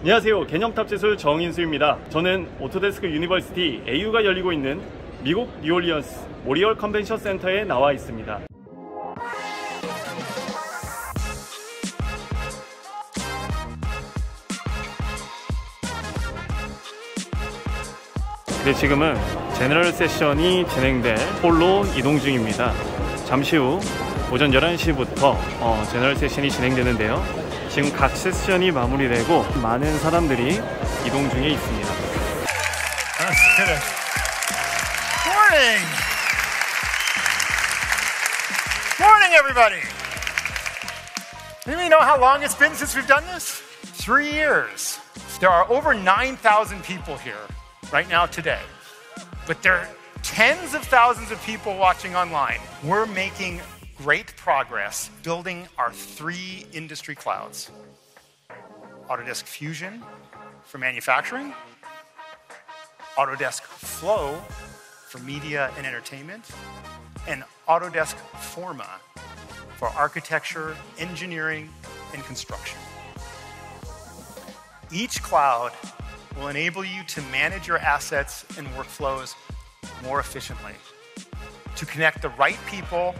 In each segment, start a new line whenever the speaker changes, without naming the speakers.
안녕하세요. 개념탑 지술 정인수입니다. 저는 오토데스크 유니버시티 AU가 열리고 있는 미국 뉴올리언스 모리얼 컨벤션 센터에 나와 있습니다. 네, 지금은 제너럴 세션이 진행될 홀로 이동 중입니다. 잠시 후 오전 11시부터 어, 제너럴 세션이 진행되는데요. 지금 각 세션이 마무리되고 많은 사람들이 이동 중에 있습니다.
Morning. Morning, everybody. Anybody know how long it's been since we've done this? Three years. There are over 9,000 people here right now today, but there are tens of thousands of people watching online. We're making great progress building our three industry clouds Autodesk Fusion for manufacturing, Autodesk Flow for media and entertainment, and Autodesk Forma for architecture, engineering, and construction. Each cloud will enable you to manage your assets and workflows more efficiently, to connect the right people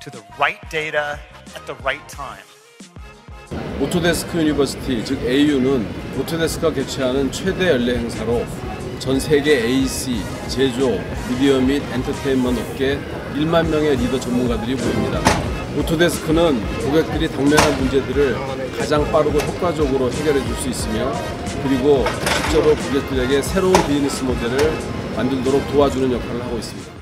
to the right data at the right time.
오토데스크 유니버시티 즉 AU는 오토데스크가 개최하는 최대 연례 행사로 전 세계 AC, 제조, 미디어 및 엔터테인먼트 업계 1만 명의 리더 전문가들이 모입니다. 오토데스크는 고객들이 당면한 문제들을 가장 빠르고 효과적으로 해결해 줄 수 있으며 그리고 실제로 고객들에게 새로운 비즈니스 모델을 만들도록 도와주는 역할을 하고 있습니다.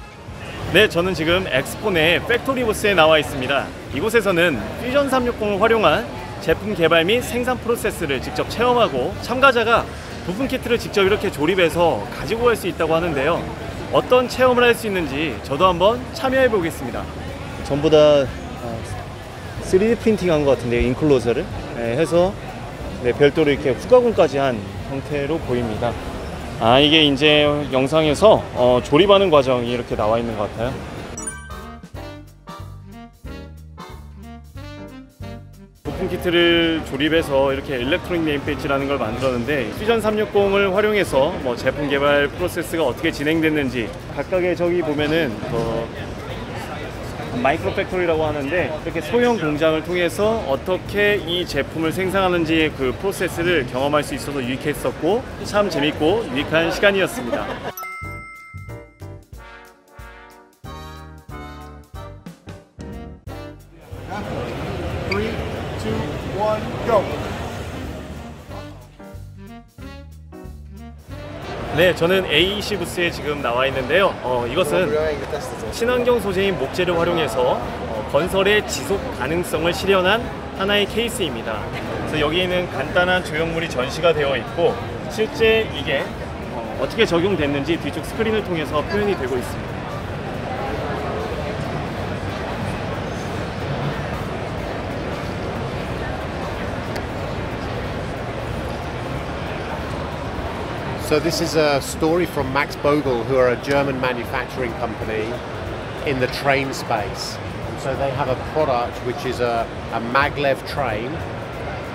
네, 저는 지금 엑스포 내 팩토리 부스에 나와 있습니다. 이곳에서는 퓨전 360을 활용한 제품 개발 및 생산 프로세스를 직접 체험하고 참가자가 부품 키트를 직접 이렇게 조립해서 가지고 갈 수 있다고 하는데요. 어떤 체험을 할 수 있는지 저도 한번 참여해 보겠습니다. 전부 다 3D 프린팅 한 것 같은데요, 인클로저를 네, 해서 네, 별도로 이렇게 후가공까지 한 형태로 보입니다. 아 이게 이제 영상에서 어, 조립하는 과정이 이렇게 나와 있는 것 같아요. 부품 키트를 조립해서 이렇게 일렉트로닉 네임 배지라는 걸 만들었는데 퓨전 360을 활용해서 뭐 제품 개발 프로세스가 어떻게 진행됐는지 각각의 저기 보면은 뭐 마이크로 팩토리라고 하는데 이렇게 소형 공장을 통해서 어떻게 이 제품을 생산하는지 그 프로세스를 경험할 수 있어서 유익했었고 참 재밌고 유익한 시간이었습니다. 네, 저는 AEC 부스에 지금 나와 있는데요. 어, 이것은 친환경 소재인 목재를 활용해서 어, 건설의 지속 가능성을 실현한 하나의 케이스입니다. 그래서 여기에는 간단한 조형물이 전시가 되어 있고 실제 이게 어, 어떻게 적용됐는지 뒤쪽 스크린을 통해서 표현이 되고 있습니다.
So this is a story from Max Bögl, who are a German manufacturing company in the train space. And so they have a product which is a, a maglev train,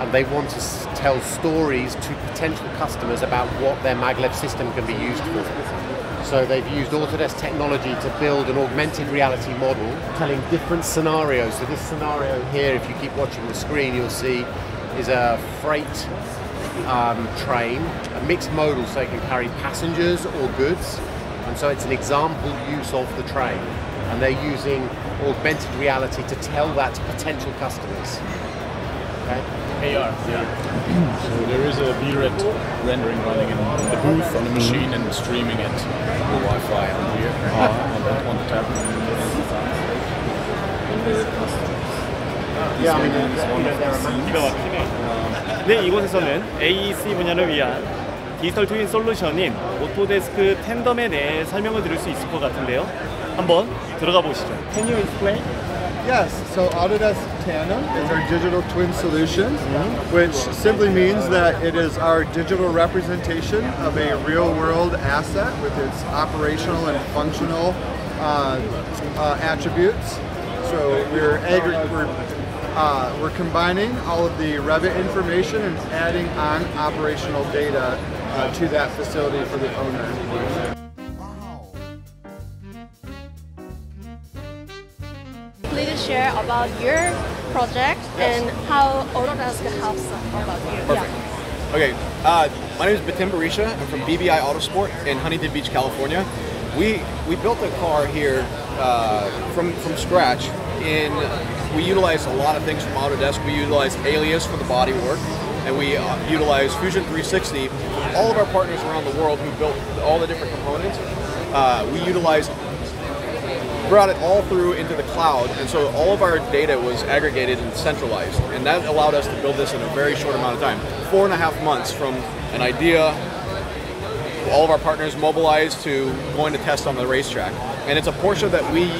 and they want to tell stories to potential customers about what their maglev system can be used for. So they've used Autodesk technology to build an augmented reality model telling different scenarios. So this scenario here, if you keep watching the screen, you'll see is a freight um, train, mixed modal so it can carry passengers or goods. And so it's an example use of the train. And they're using augmented reality to tell that to potential customers. Okay?
So there is a VRED rendering running in the booth on the machine and streaming it on the Wi-Fi on here on, the, on the tablet.
Yeah, I mean, you know, there are
네, 이곳에서는 AEC 분야를 위한 디지털 트윈 솔루션인 오토데스크 텐덤에 대해 설명을 드릴 수 있을 것 같은데요. 한번 들어가 보시죠. Can you explain?
Yes, so Autodesk Tandem is our digital twin solution, which simply means that it is our digital representation of a real world asset with its operational and functional uh, uh, attributes. So we're, aggr- we're uh, we're combining all of the Revit information and adding on operational data uh, to that facility for the owner.
Please share about your project and how Autodesk helps about you.
Perfect. Okay, uh, my name is Betim Berisha. I'm from BBI Autosport in Huntington Beach, California. We we built a car here uh, from from scratch. In we utilize a lot of things from Autodesk. We utilize Alias for the body work, and we uh, utilize Fusion 360. All of our partners around the world who built all the different components, uh, we utilized brought it all through into the cloud, and so all of our data was aggregated and centralized, and that allowed us to build this in a very short amount of time. Four and a half months from an idea, all of our partners mobilized to going to test on the racetrack, and it's a Porsche that we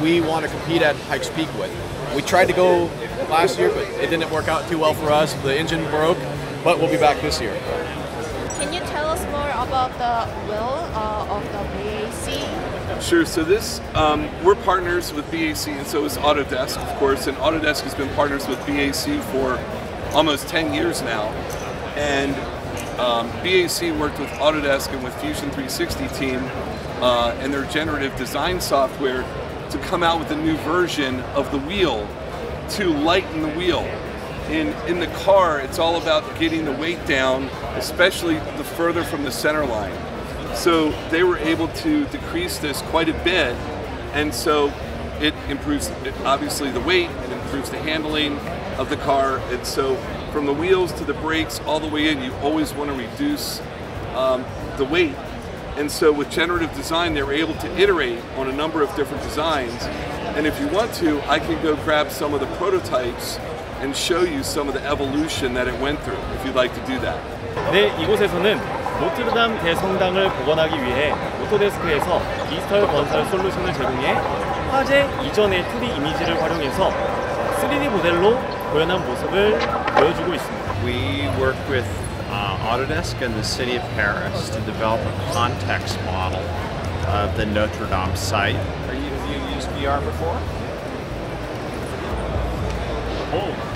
we want to compete at Pikes Peak with. We tried to go last year, but it didn't work out too well for us. The engine broke, but we'll be back this year.
Can you tell us more about the will uh, of the BAC?
Sure. So this, um, we're partners with BAC, and so is Autodesk, of course. And Autodesk has been partners with BAC for almost 10 years now. And um, BAC worked with Autodesk and with Fusion 360 team uh, and their generative design software to come out with a new version of the wheel to lighten the wheel. In, in the car, it's all about getting the weight down, especially the further from the center line. So they were able to decrease this quite a bit, and so it improves obviously the weight, it improves the handling of the car, and so from the wheels to the brakes all the way in, you always want to reduce um, the weight. And so with generative design, they were able to iterate on a number of different designs. And if you want to, I can go grab some of the prototypes and show you some of the evolution that it went through, if you'd like to do that.
네, 이곳에서는 노트르담 대성당을 복원하기 위해 오토데스크에서 디지털 건설 솔루션을 제공해 화재 이전의 2D 이미지를 활용해서 3D 모델로 구현한 모습을 보여주고 있습니다.
We work with uh, Autodesk and the City of Paris to develop a context model of the Notre Dame site. Are you, have you used VR before? feeling?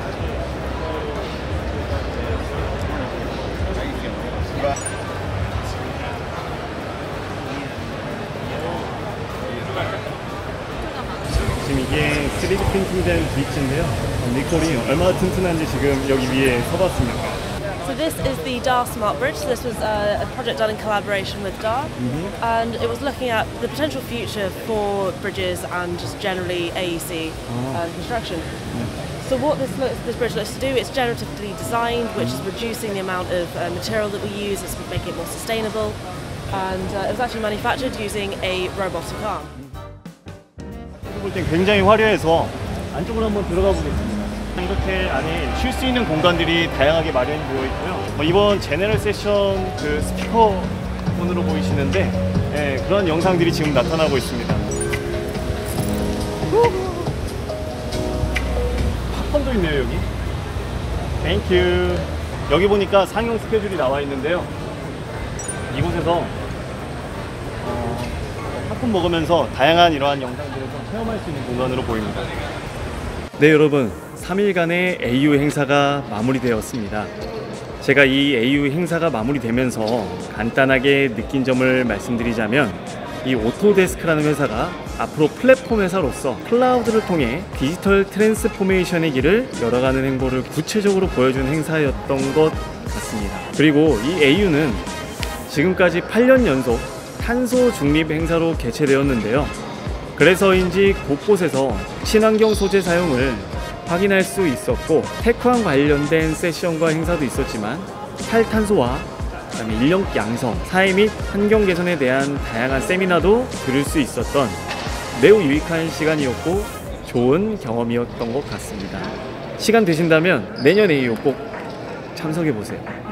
지금 이게 3D 프린팅된 브릿지인데요. 어, 니콜이 얼마나 튼튼한지 지금 여기 위에 서봤습니다.
So this is the DAR Smart Bridge. So this was uh, a project done in collaboration with DAR, and it was looking at the potential future for bridges and just generally AEC uh, construction. So what this looks, this bridge looks to do, it's generatively designed, which is reducing the amount of uh, material that we use. It's making it more sustainable, and uh, it was actually manufactured using a robotic arm.
볼 땐 굉장히 화려해서 안쪽으로 한번 들어가 보겠습니다. 이렇게 안에 쉴 수 있는 공간들이 다양하게 마련이 되어 있고요. 뭐 이번 제네럴 세션 그 스피커폰으로 보이시는데 예, 그런 영상들이 지금 나타나고 있습니다. 팝콘도 있네요 여기. 땡큐. 여기 보니까 상용 스케줄이 나와 있는데요. 이곳에서 어, 팝콘 먹으면서 다양한 이러한 영상들을 좀 체험할 수 있는 공간으로 보입니다. 네 여러분 3일간의 AU 행사가 마무리되었습니다. 제가 이 AU 행사가 마무리되면서 간단하게 느낀 점을 말씀드리자면 이 오토데스크라는 회사가 앞으로 플랫폼 회사로서 클라우드를 통해 디지털 트랜스포메이션의 길을 열어가는 행보를 구체적으로 보여준 행사였던 것 같습니다. 그리고 이 AU는 지금까지 8년 연속 탄소 중립 행사로 개최되었는데요. 그래서인지 곳곳에서 친환경 소재 사용을 확인할 수 있었고 테크와 관련된 세션과 행사도 있었지만 탈탄소와 그다음에 인력 양성, 사회 및 환경 개선에 대한 다양한 세미나도 들을 수 있었던 매우 유익한 시간이었고 좋은 경험이었던 것 같습니다. 시간 되신다면 내년 AU 꼭 참석해 보세요.